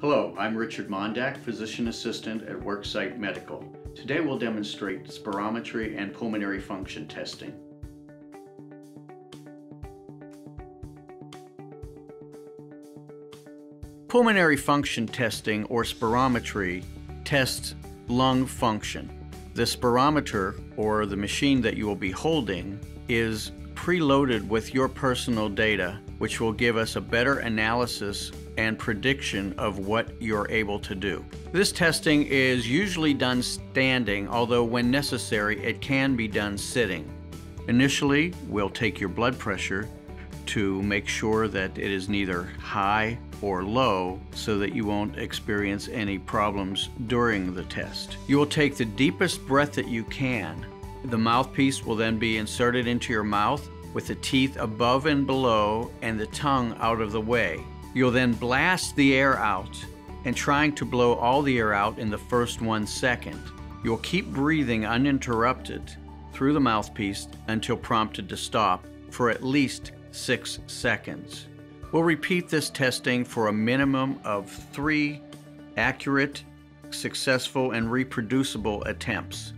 Hello, I'm Richard Mondak, Physician Assistant at Worksite Medical. Today we'll demonstrate spirometry and pulmonary function testing. Pulmonary function testing or spirometry tests lung function. The spirometer or the machine that you will be holding is preloaded with your personal data, which will give us a better analysis and prediction of what you're able to do. This testing is usually done standing, although when necessary, it can be done sitting. Initially, we'll take your blood pressure to make sure that it is neither high or low so that you won't experience any problems during the test. You will take the deepest breath that you can. The mouthpiece will then be inserted into your mouth with the teeth above and below and the tongue out of the way. You'll then blast the air out and trying to blow all the air out in the first one second. You'll keep breathing uninterrupted through the mouthpiece until prompted to stop for at least six seconds. We'll repeat this testing for a minimum of three accurate, successful, and reproducible attempts.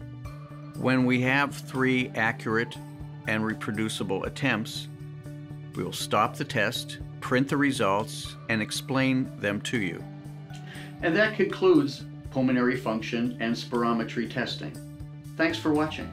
When we have three accurate and reproducible attempts, we will stop the test, print the results, and explain them to you. And that concludes pulmonary function and spirometry testing. Thanks for watching.